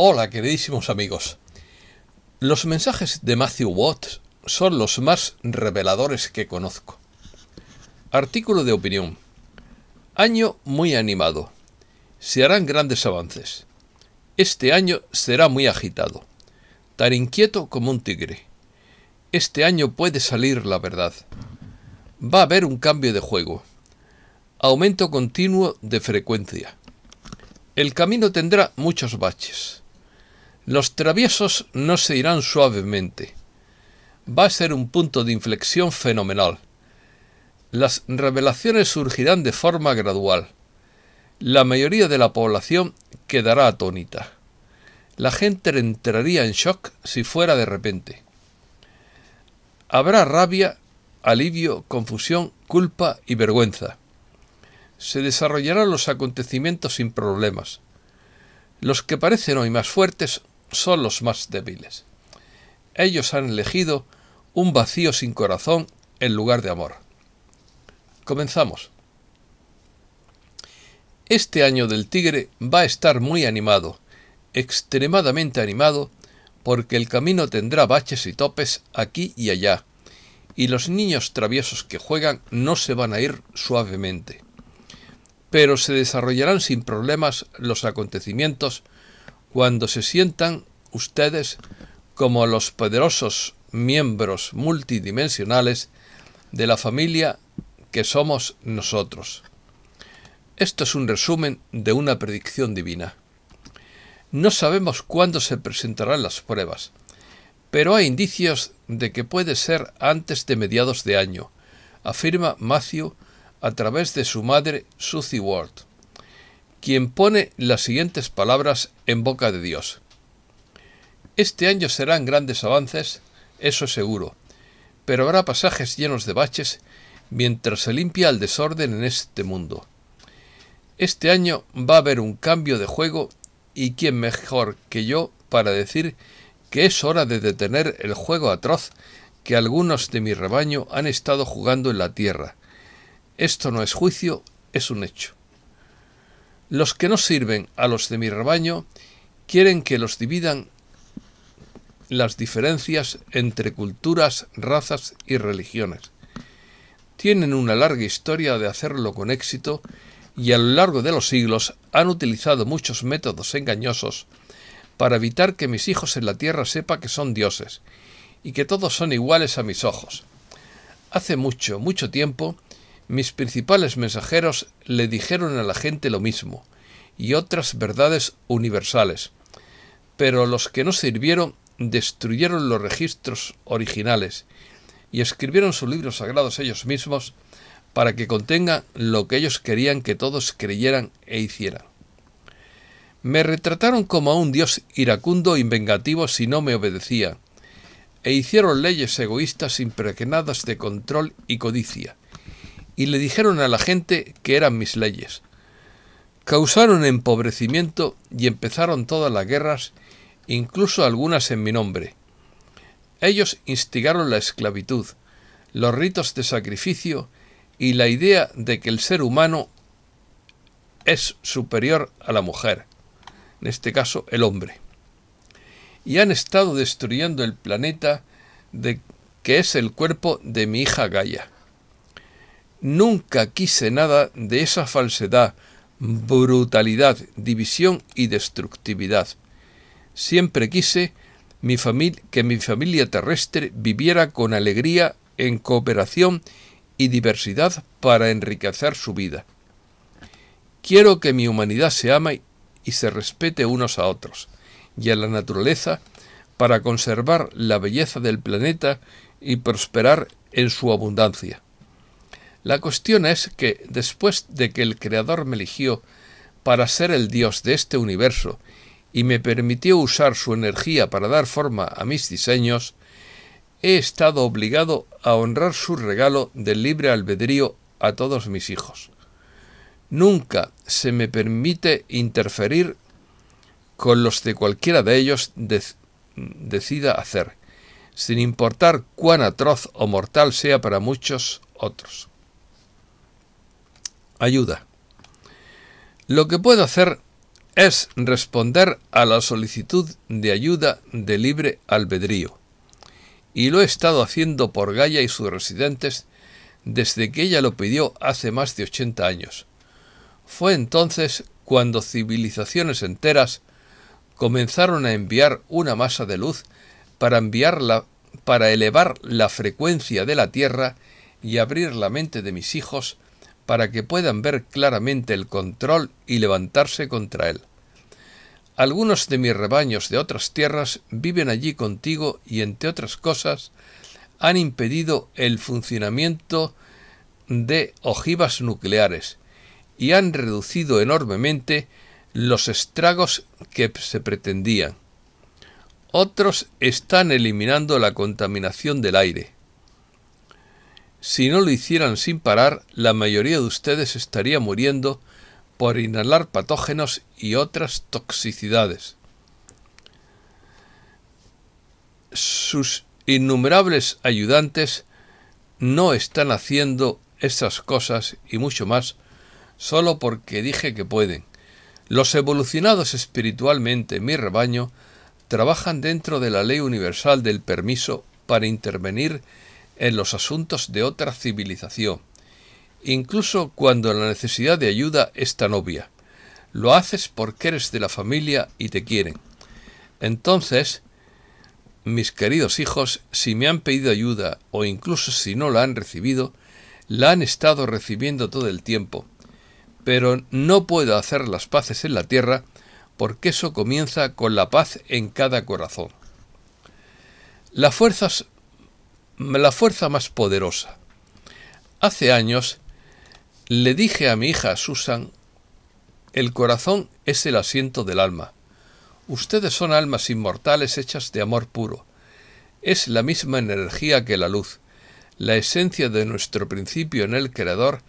Hola, queridísimos amigos. Los mensajes de Matthew Watts son los más reveladores que conozco. Artículo de opinión. Año muy animado. Se harán grandes avances. Este año será muy agitado, tan inquieto como un tigre. Este año puede salir la verdad. Va a haber un cambio de juego. Aumento continuo de frecuencia. El camino tendrá muchos baches. Los traviesos no se irán suavemente. Va a ser un punto de inflexión fenomenal. Las revelaciones surgirán de forma gradual. La mayoría de la población quedará atónita. La gente entraría en shock si fuera de repente. Habrá rabia, alivio, confusión, culpa y vergüenza. Se desarrollarán los acontecimientos sin problemas. Los que parecen hoy más fuertes son los más débiles. Ellos han elegido un vacío sin corazón en lugar de amor. Comenzamos. Este año del tigre va a estar muy animado, extremadamente animado, porque el camino tendrá baches y topes aquí y allá, y los niños traviesos que juegan no se van a ir suavemente. Pero se desarrollarán sin problemas los acontecimientos cuando se sientan ustedes como los poderosos miembros multidimensionales de la familia que somos nosotros. Esto es un resumen de una predicción divina. No sabemos cuándo se presentarán las pruebas, pero hay indicios de que puede ser antes de mediados de año, afirma Matthew a través de su madre Suzy Ward quien pone las siguientes palabras en boca de Dios. Este año serán grandes avances, eso es seguro, pero habrá pasajes llenos de baches mientras se limpia el desorden en este mundo. Este año va a haber un cambio de juego y quién mejor que yo para decir que es hora de detener el juego atroz que algunos de mi rebaño han estado jugando en la tierra. Esto no es juicio, es un hecho. Los que no sirven a los de mi rebaño quieren que los dividan las diferencias entre culturas, razas y religiones. Tienen una larga historia de hacerlo con éxito y a lo largo de los siglos han utilizado muchos métodos engañosos para evitar que mis hijos en la tierra sepa que son dioses y que todos son iguales a mis ojos. Hace mucho, mucho tiempo mis principales mensajeros le dijeron a la gente lo mismo, y otras verdades universales, pero los que no sirvieron destruyeron los registros originales y escribieron sus libros sagrados ellos mismos para que contenga lo que ellos querían que todos creyeran e hicieran. Me retrataron como a un dios iracundo e invengativo si no me obedecía, e hicieron leyes egoístas impregnadas de control y codicia, y le dijeron a la gente que eran mis leyes. Causaron empobrecimiento y empezaron todas las guerras, incluso algunas en mi nombre. Ellos instigaron la esclavitud, los ritos de sacrificio y la idea de que el ser humano es superior a la mujer, en este caso el hombre. Y han estado destruyendo el planeta de que es el cuerpo de mi hija Gaia. Nunca quise nada de esa falsedad, brutalidad, división y destructividad. Siempre quise mi que mi familia terrestre viviera con alegría en cooperación y diversidad para enriquecer su vida. Quiero que mi humanidad se ame y se respete unos a otros y a la naturaleza para conservar la belleza del planeta y prosperar en su abundancia. La cuestión es que después de que el Creador me eligió para ser el Dios de este universo y me permitió usar su energía para dar forma a mis diseños, he estado obligado a honrar su regalo del libre albedrío a todos mis hijos. Nunca se me permite interferir con los de cualquiera de ellos decida hacer, sin importar cuán atroz o mortal sea para muchos otros ayuda. Lo que puedo hacer es responder a la solicitud de ayuda de libre albedrío. Y lo he estado haciendo por Gaia y sus residentes desde que ella lo pidió hace más de 80 años. Fue entonces cuando civilizaciones enteras comenzaron a enviar una masa de luz para enviarla para elevar la frecuencia de la Tierra y abrir la mente de mis hijos para que puedan ver claramente el control y levantarse contra él. Algunos de mis rebaños de otras tierras viven allí contigo y, entre otras cosas, han impedido el funcionamiento de ojivas nucleares y han reducido enormemente los estragos que se pretendían. Otros están eliminando la contaminación del aire. Si no lo hicieran sin parar, la mayoría de ustedes estaría muriendo por inhalar patógenos y otras toxicidades. Sus innumerables ayudantes no están haciendo esas cosas y mucho más solo porque dije que pueden. Los evolucionados espiritualmente, mi rebaño, trabajan dentro de la ley universal del permiso para intervenir en los asuntos de otra civilización, incluso cuando la necesidad de ayuda es tan obvia. Lo haces porque eres de la familia y te quieren. Entonces, mis queridos hijos, si me han pedido ayuda o incluso si no la han recibido, la han estado recibiendo todo el tiempo. Pero no puedo hacer las paces en la tierra porque eso comienza con la paz en cada corazón. La fuerza, la fuerza más poderosa. Hace años le dije a mi hija Susan, el corazón es el asiento del alma. Ustedes son almas inmortales hechas de amor puro. Es la misma energía que la luz, la esencia de nuestro principio en el Creador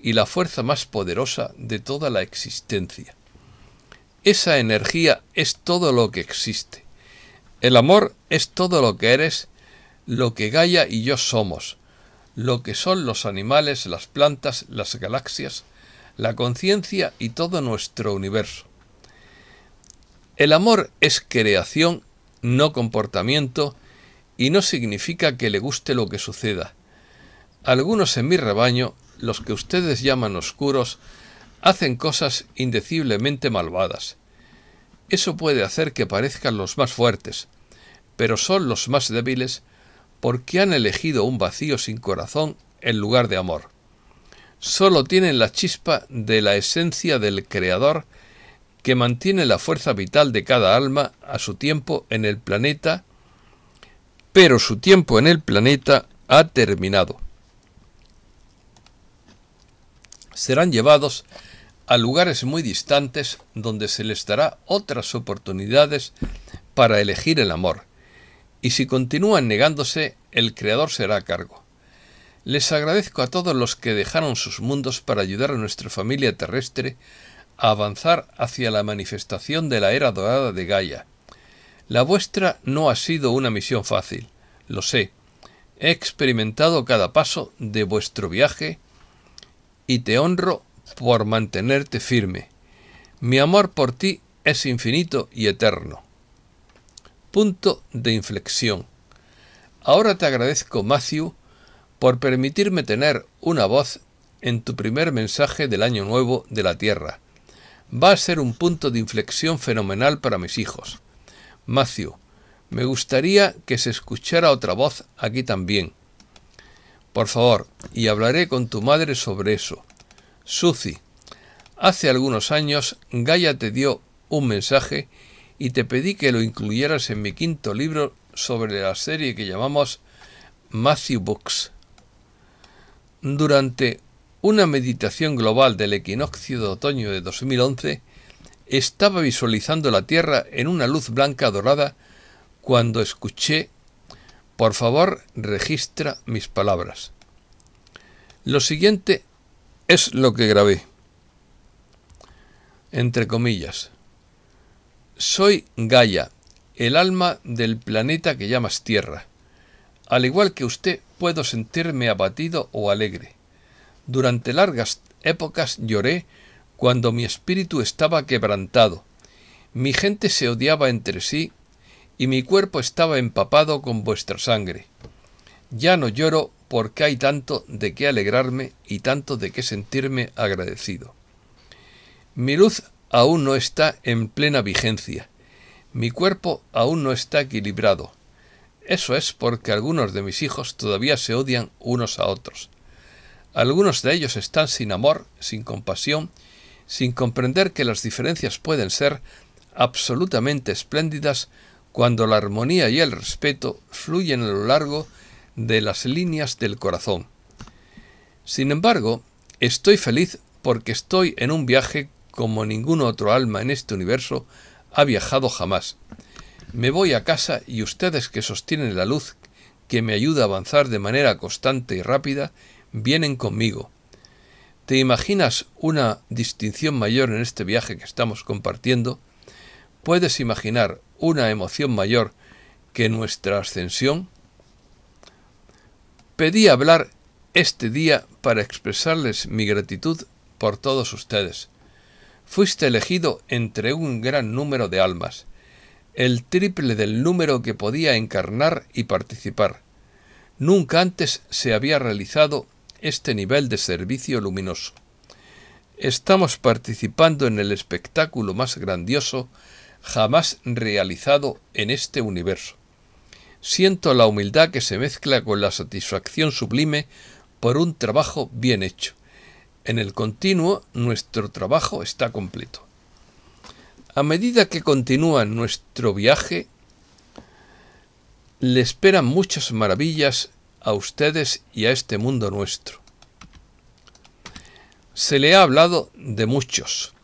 y la fuerza más poderosa de toda la existencia. Esa energía es todo lo que existe. El amor es todo lo que eres, lo que Gaia y yo somos, lo que son los animales, las plantas, las galaxias, la conciencia y todo nuestro universo. El amor es creación, no comportamiento, y no significa que le guste lo que suceda. Algunos en mi rebaño, los que ustedes llaman oscuros, hacen cosas indeciblemente malvadas. Eso puede hacer que parezcan los más fuertes, pero son los más débiles porque han elegido un vacío sin corazón en lugar de amor. Solo tienen la chispa de la esencia del Creador que mantiene la fuerza vital de cada alma a su tiempo en el planeta, pero su tiempo en el planeta ha terminado. serán llevados a lugares muy distantes donde se les dará otras oportunidades para elegir el amor, y si continúan negándose, el Creador será a cargo. Les agradezco a todos los que dejaron sus mundos para ayudar a nuestra familia terrestre a avanzar hacia la manifestación de la era dorada de Gaia. La vuestra no ha sido una misión fácil, lo sé. He experimentado cada paso de vuestro viaje y te honro por mantenerte firme. Mi amor por ti es infinito y eterno. Punto de inflexión. Ahora te agradezco, Matthew, por permitirme tener una voz en tu primer mensaje del año nuevo de la Tierra. Va a ser un punto de inflexión fenomenal para mis hijos. Matthew, me gustaría que se escuchara otra voz aquí también. Por favor, y hablaré con tu madre sobre eso. Suzy, hace algunos años Gaia te dio un mensaje y te pedí que lo incluyeras en mi quinto libro sobre la serie que llamamos Matthew Books. Durante una meditación global del equinoccio de otoño de 2011, estaba visualizando la Tierra en una luz blanca dorada cuando escuché Por favor, registra mis palabras. Lo siguiente es lo que grabé. Entre comillas. Soy Gaia, el alma del planeta que llamas Tierra. Al igual que usted, puedo sentirme abatido o alegre. Durante largas épocas lloré cuando mi espíritu estaba quebrantado, Mi gente se odiaba entre sí y mi cuerpo estaba empapado con vuestra sangre. Ya no lloro porque hay tanto de qué alegrarme y tanto de qué sentirme agradecido. Mi luz aún no está en plena vigencia. Mi cuerpo aún no está equilibrado. Eso es porque algunos de mis hijos todavía se odian unos a otros. Algunos de ellos están sin amor, sin compasión, sin comprender que las diferencias pueden ser absolutamente espléndidas cuando la armonía y el respeto fluyen a lo largo de las líneas del corazón. Sin embargo, estoy feliz porque estoy en un viaje como ningún otro alma en este universo ha viajado jamás. Me voy a casa y ustedes que sostienen la luz que me ayuda a avanzar de manera constante y rápida, vienen conmigo. ¿Te imaginas una distinción mayor en este viaje que estamos compartiendo? ¿Puedes imaginar una emoción mayor que nuestra ascensión? Pedí hablar este día para expresarles mi gratitud por todos ustedes. Fuiste elegido entre un gran número de almas, el triple del número que podía encarnar y participar. Nunca antes se había realizado este nivel de servicio luminoso. Estamos participando en el espectáculo más grandioso jamás realizado en este universo. Siento la humildad que se mezcla con la satisfacción sublime por un trabajo bien hecho. En el continuo nuestro trabajo está completo. A medida que continúa nuestro viaje, le esperan muchas maravillas a ustedes y a este mundo nuestro. Se le ha hablado de muchos,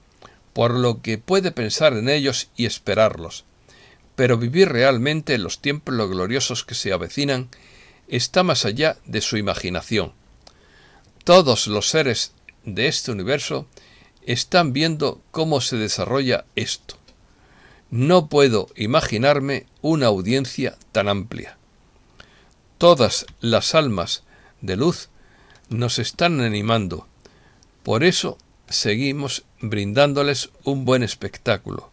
por lo que puede pensar en ellos y esperarlos, pero vivir realmente en los tiempos gloriosos que se avecinan está más allá de su imaginación. Todos los seres de este universo están viendo cómo se desarrolla esto. No puedo imaginarme una audiencia tan amplia. Todas las almas de luz nos están animando. Por eso seguimos brindándoles un buen espectáculo,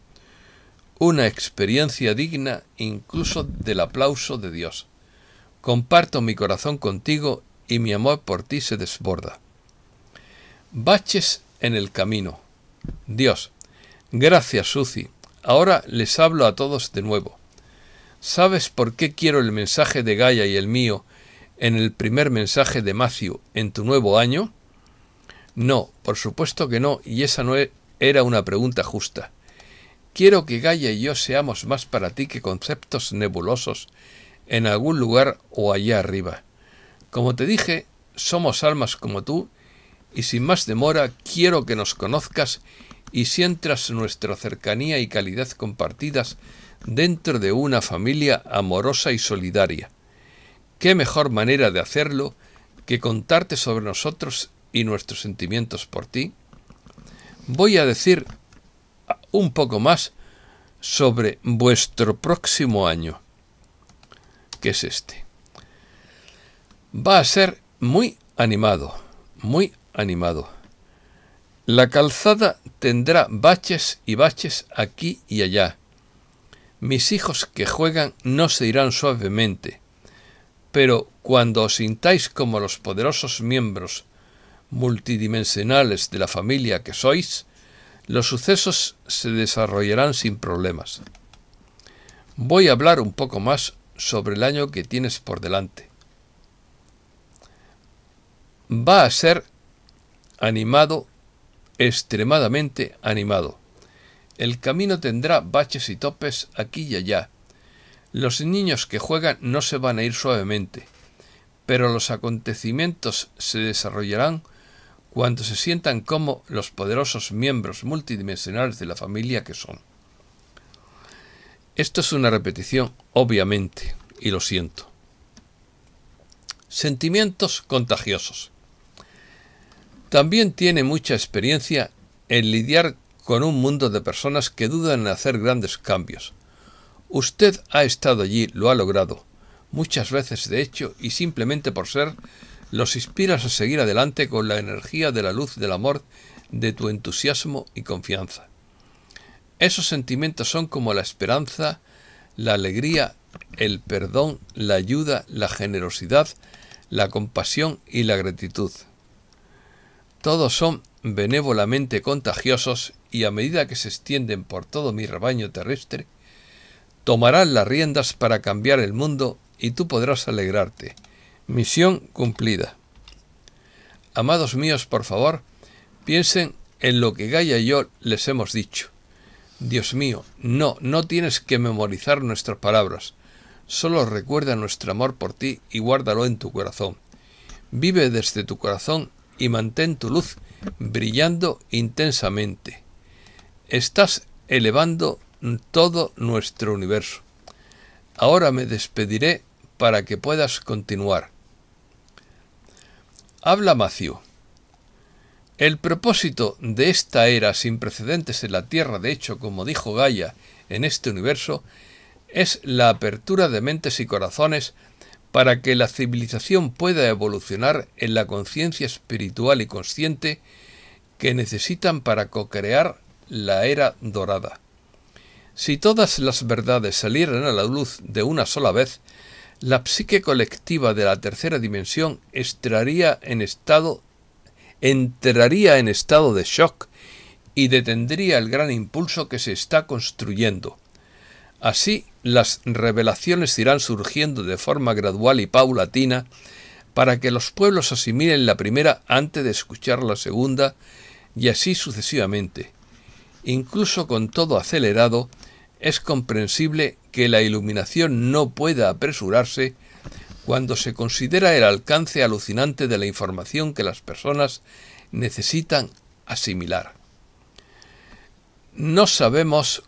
una experiencia digna incluso del aplauso de Dios. Comparto mi corazón contigo y mi amor por ti se desborda. Baches en el camino. Dios, gracias, Suci. Ahora les hablo a todos de nuevo. ¿Sabes por qué quiero el mensaje de Gaia y el mío en el primer mensaje de Matthew en tu nuevo año? No, por supuesto que no, y esa no e-, era una pregunta justa. Quiero que Gaia y yo seamos más para ti que conceptos nebulosos en algún lugar o allá arriba. Como te dije, somos almas como tú, y sin más demora quiero que nos conozcas y sientas nuestra cercanía y calidad compartidas dentro de una familia amorosa y solidaria. ¿Qué mejor manera de hacerlo que contarte sobre nosotros y nuestros sentimientos por ti? Voy a decir un poco más sobre vuestro próximo año, que es este. Va a ser muy animado, muy animado. La calzada tendrá baches y baches aquí y allá. Mis hijos que juegan no se irán suavemente, pero cuando os sintáis como los poderosos miembros multidimensionales de la familia que sois, los sucesos se desarrollarán sin problemas. Voy a hablar un poco más sobre el año que tienes por delante. Va a ser animado, extremadamente animado. El camino tendrá baches y topes aquí y allá. Los niños que juegan no se van a ir suavemente, pero los acontecimientos se desarrollarán cuando se sientan como los poderosos miembros multidimensionales de la familia que son. Esto es una repetición, obviamente, y lo siento. Sentimientos contagiosos. También tiene mucha experiencia en lidiar con un mundo de personas que dudan en hacer grandes cambios. Usted ha estado allí, lo ha logrado, muchas veces de hecho, y simplemente por ser, los inspiras a seguir adelante con la energía de la luz del amor, de tu entusiasmo y confianza. Esos sentimientos son como la esperanza, la alegría, el perdón, la ayuda, la generosidad, la compasión y la gratitud. Todos son benévolamente contagiosos y a medida que se extienden por todo mi rebaño terrestre, tomarán las riendas para cambiar el mundo y tú podrás alegrarte. Misión cumplida. Amados míos, por favor, piensen en lo que Gaia y yo les hemos dicho. Dios mío, no, no tienes que memorizar nuestras palabras. Solo recuerda nuestro amor por ti y guárdalo en tu corazón. Vive desde tu corazón y mantén tu luz brillando intensamente. Estás elevando todo nuestro universo. Ahora me despediré para que puedas continuar. Habla Macio. El propósito de esta era sin precedentes en la Tierra, de hecho, como dijo Gaia, en este universo, es la apertura de mentes y corazones para que la civilización pueda evolucionar en la conciencia espiritual y consciente que necesitan para co-crear la era dorada. Si todas las verdades salieran a la luz de una sola vez, la psique colectiva de la tercera dimensión entraría en estado, entraría en estado de shock y detendría el gran impulso que se está construyendo. Así, las revelaciones irán surgiendo de forma gradual y paulatina para que los pueblos asimilen la primera antes de escuchar la segunda y así sucesivamente. Incluso con todo acelerado, es comprensible que la iluminación no pueda apresurarse cuando se considera el alcance alucinante de la información que las personas necesitan asimilar. No sabemos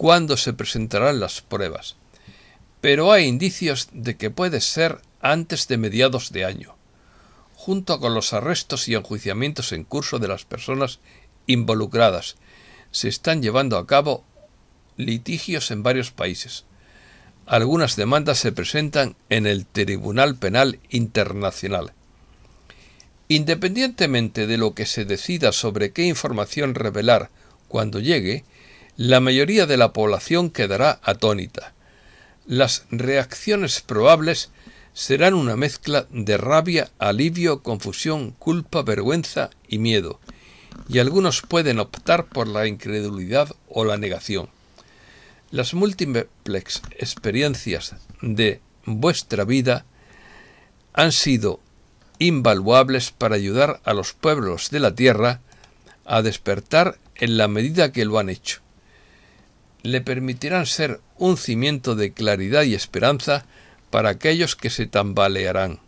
cuándo se presentarán las pruebas, pero hay indicios de que puede ser antes de mediados de año, junto con los arrestos y enjuiciamientos en curso de las personas involucradas. Se están llevando a cabo litigios en varios países. Algunas demandas se presentan en el Tribunal Penal Internacional. Independientemente de lo que se decida sobre qué información revelar cuando llegue, la mayoría de la población quedará atónita. Las reacciones probables serán una mezcla de rabia, alivio, confusión, culpa, vergüenza y miedo, y algunos pueden optar por la incredulidad o la negación. Las múltiples experiencias de vuestra vida han sido invaluables para ayudar a los pueblos de la tierra a despertar en la medida que lo han hecho. Le permitirán ser un cimiento de claridad y esperanza para aquellos que se tambalearán.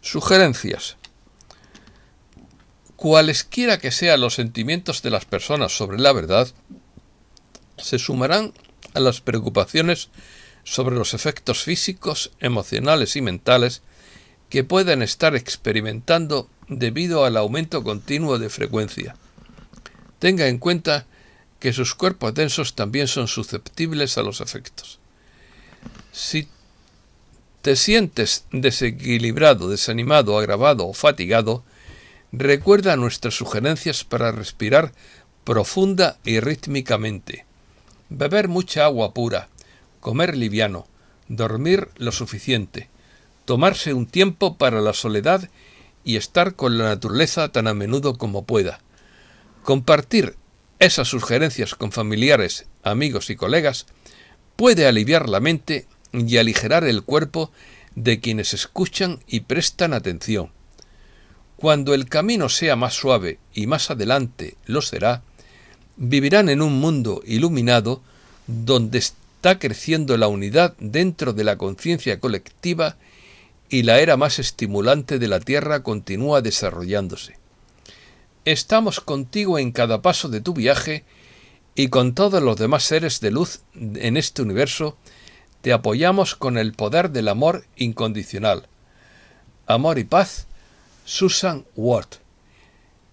Sugerencias. Cualesquiera que sean los sentimientos de las personas sobre la verdad, se sumarán a las preocupaciones sobre los efectos físicos, emocionales y mentales que pueden estar experimentando debido al aumento continuo de frecuencia. Tenga en cuenta que sus cuerpos densos también son susceptibles a los efectos. Si te sientes desequilibrado, desanimado, agravado o fatigado, recuerda nuestras sugerencias para respirar profunda y rítmicamente beber mucha agua pura, comer liviano, dormir lo suficiente, tomarse un tiempo para la soledad y estar con la naturaleza tan a menudo como pueda. Compartir esas sugerencias con familiares, amigos y colegas puede aliviar la mente y aligerar el cuerpo de quienes escuchan y prestan atención. Cuando el camino sea más suave y más adelante lo será, vivirán en un mundo iluminado donde está creciendo la unidad dentro de la conciencia colectiva y la era más estimulante de la Tierra continúa desarrollándose. Estamos contigo en cada paso de tu viaje y con todos los demás seres de luz en este universo, te apoyamos con el poder del amor incondicional. Amor y paz, Susan Ward.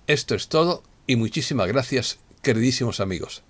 Esto es todo y muchísimas gracias queridísimos amigos.